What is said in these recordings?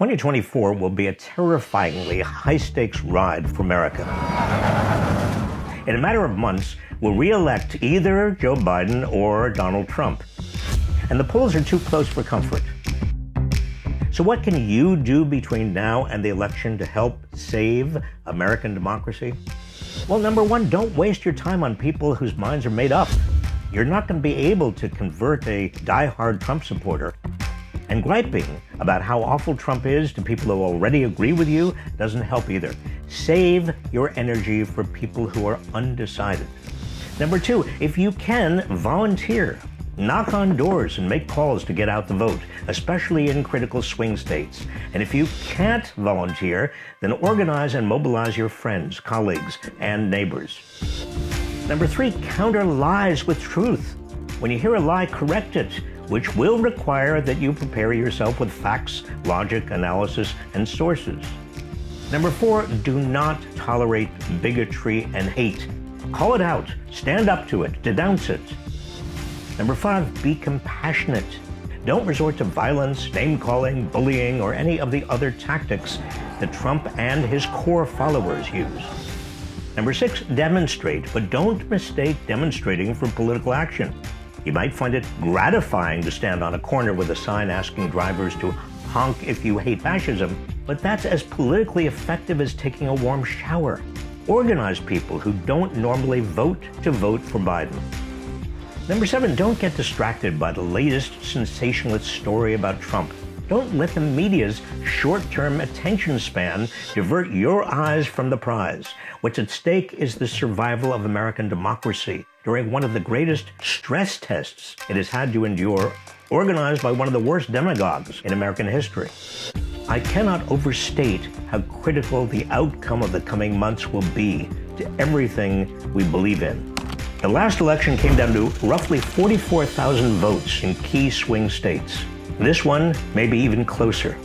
2024 will be a terrifyingly high stakes ride for America. In a matter of months, we'll re elect either Joe Biden or Donald Trump. And the polls are too close for comfort. So, what can you do between now and the election to help save American democracy? Well, number one, don't waste your time on people whose minds are made up. You're not going to be able to convert a die-hard Trump supporter and griping about how awful Trump is to people who already agree with you doesn't help either. Save your energy for people who are undecided. Number two, if you can, volunteer. Knock on doors and make calls to get out the vote, especially in critical swing states. And if you can't volunteer, then organize and mobilize your friends, colleagues, and neighbors. Number three, counter lies with truth. When you hear a lie, correct it which will require that you prepare yourself with facts, logic, analysis, and sources. Number four, do not tolerate bigotry and hate. Call it out, stand up to it, denounce it. Number five, be compassionate. Don't resort to violence, name calling, bullying, or any of the other tactics that Trump and his core followers use. Number six, demonstrate, but don't mistake demonstrating for political action. You might find it gratifying to stand on a corner with a sign asking drivers to honk if you hate fascism, but that's as politically effective as taking a warm shower. Organize people who don't normally vote to vote for Biden. Number seven, don't get distracted by the latest sensationalist story about Trump. Don't let the media's short term attention span divert your eyes from the prize. What's at stake is the survival of American democracy during one of the greatest stress tests it has had to endure, organized by one of the worst demagogues in American history. I cannot overstate how critical the outcome of the coming months will be to everything we believe in. The last election came down to roughly 44,000 votes in key swing states. This one may be even closer.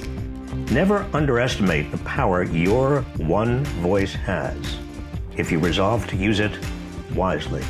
Never underestimate the power your one voice has if you resolve to use it wisely.